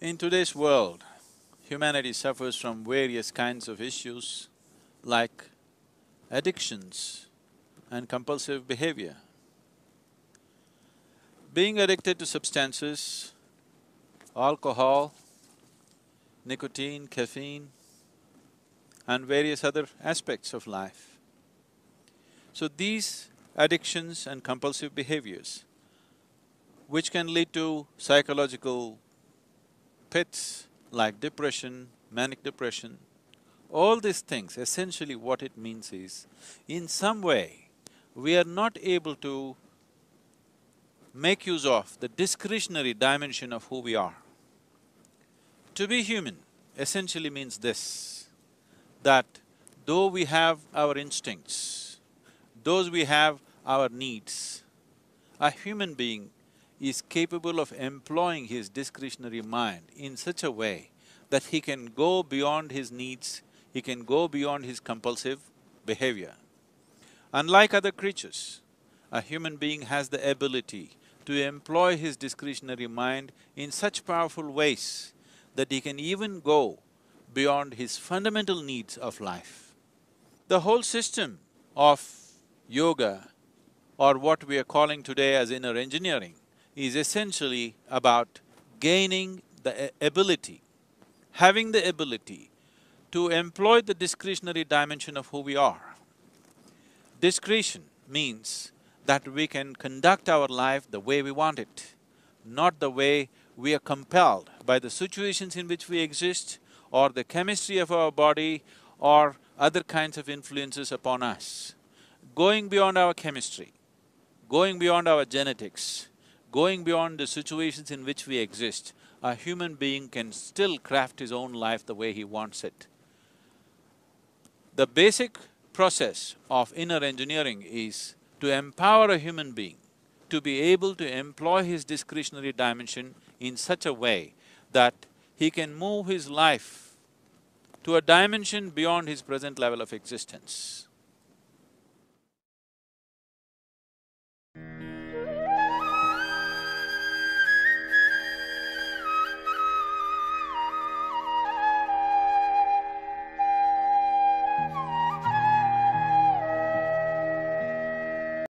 In today's world, humanity suffers from various kinds of issues like addictions and compulsive behavior. Being addicted to substances, alcohol, nicotine, caffeine, and various other aspects of life. So these addictions and compulsive behaviors, which can lead to psychological pits like depression, manic depression, all these things, essentially what it means is, in some way, we are not able to make use of the discretionary dimension of who we are. To be human essentially means this, that though we have our instincts, though we have our needs, a human being is capable of employing his discretionary mind in such a way that he can go beyond his needs, he can go beyond his compulsive behavior. Unlike other creatures, a human being has the ability to employ his discretionary mind in such powerful ways that he can even go beyond his fundamental needs of life. The whole system of yoga or what we are calling today as inner engineering is essentially about gaining the ability, having the ability to employ the discretionary dimension of who we are. Discretion means that we can conduct our life the way we want it, not the way we are compelled by the situations in which we exist or the chemistry of our body or other kinds of influences upon us. Going beyond our chemistry, going beyond our genetics, going beyond the situations in which we exist, a human being can still craft his own life the way he wants it. The basic process of inner engineering is to empower a human being to be able to employ his discretionary dimension in such a way that he can move his life to a dimension beyond his present level of existence.